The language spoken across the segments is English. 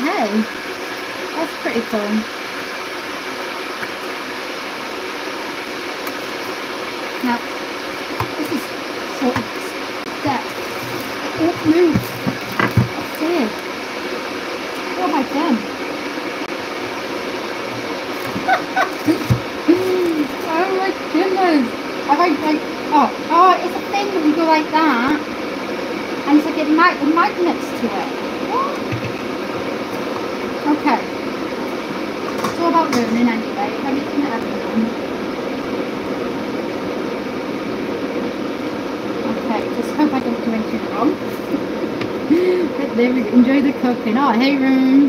Hey, that's pretty cool. Now, this is sort of step. Oh, move. What have I done? oh my goodness. Have I like, oh, oh, it's a thing that you go like that. And it's like it mag magnets to it. Okay. It's all about learning anyway. Everything that I've learned. Okay, just hope I don't do anything wrong. but there we go. Enjoy the cooking. Oh, hey, Room.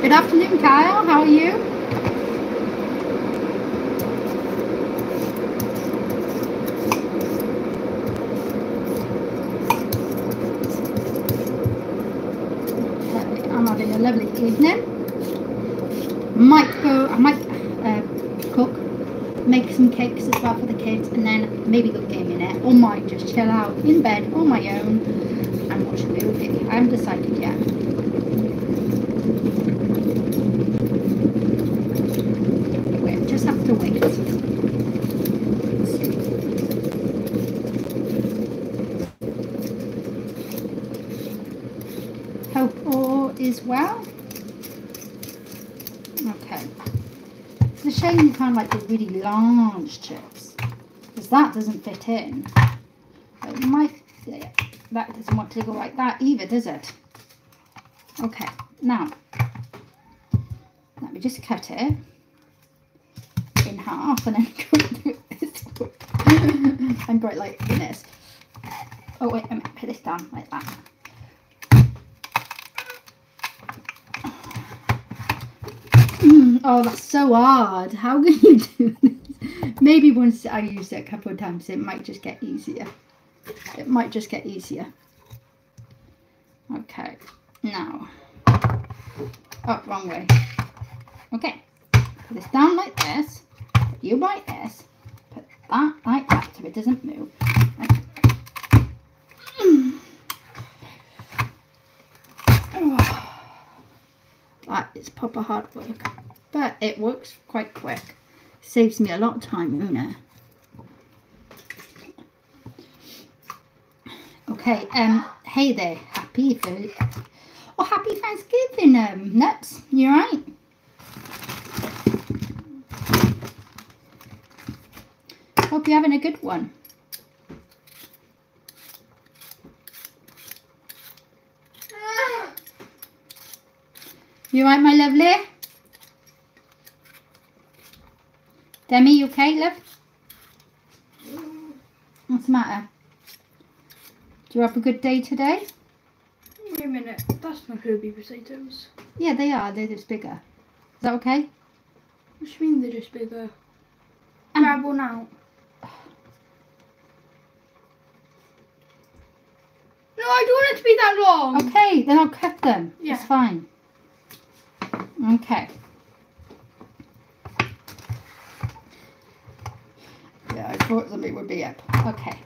Good afternoon, Kyle. How are you? 11 evening. Might go, I might uh, cook, make some cakes as well for the kids, and then maybe go gaming it, or might just chill out in bed on my own and watch a movie. I haven't decided yet. We just have to wait. Is well. Okay. It's a shame you can't like the really large chips. Because that doesn't fit in. But my that doesn't want to go like that either, does it? Okay, now let me just cut it in half and then go this and go like this. Oh wait, me put this down like that. Oh, that's so hard. How can you do this? Maybe once I use it a couple of times, it might just get easier. It might just get easier. Okay, now. Oh, wrong way. Okay, put this down like this. You like this. Put that like that so it doesn't move. Is proper hard work. But it works quite quick. Saves me a lot of time, doesn't it? Okay, um, hey there, happy food. Oh, happy Thanksgiving, um, Nuts. you right? Hope you're having a good one. You alright, my lovely? Demi, you okay, love? What's the matter? Do you have a good day today? Wait a minute, that's not Herbie potatoes. Yeah, they are. They're just bigger. Is that okay? What do you mean they're just bigger? Um, Grab one out. No, I don't want it to be that long. Okay, then I'll cut them. Yeah. It's fine. Okay. Yeah, I thought something would be up. Okay,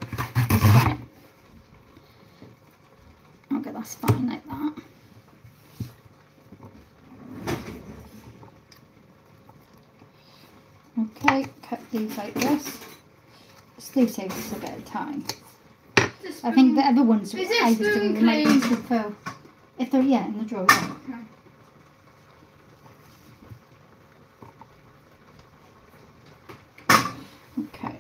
it's fine. Okay, that's fine like that. Okay, cut these like this. Saves us a bit of time. I think the other ones I was doing spoon they might clean? be. If they're yeah, in the drawer. Yeah. Okay.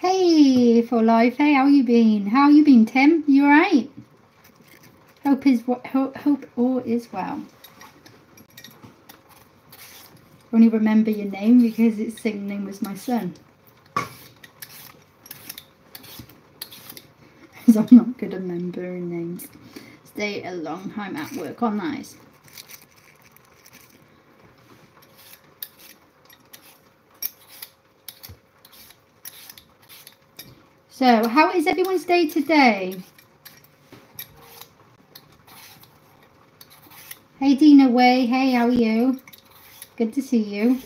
Hey, for life. Hey, how you been? How you been, Tim? You alright? Hope is what hope, hope all is well. Only remember your name because its same name as my son. Because I'm not good at remembering names. Stay a long time at work. Oh, nice. So, how is everyone's day today? Hey, Dina Way. Hey, how are you? Good to see you.